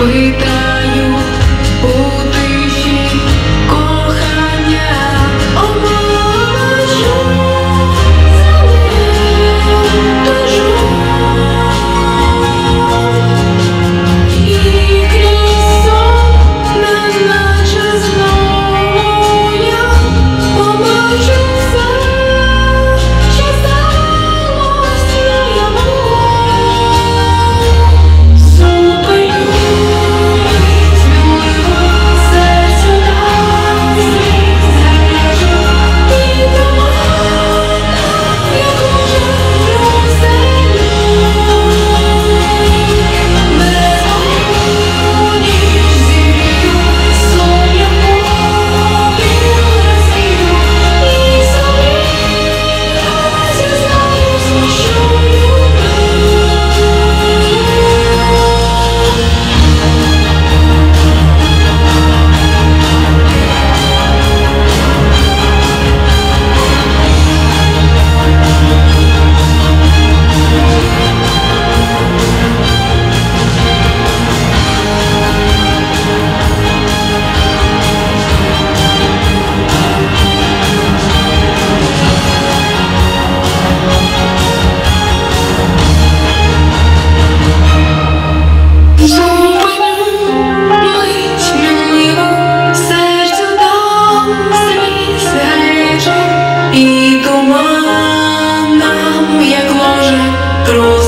We he does. слізь і туман нам, як ложе трус.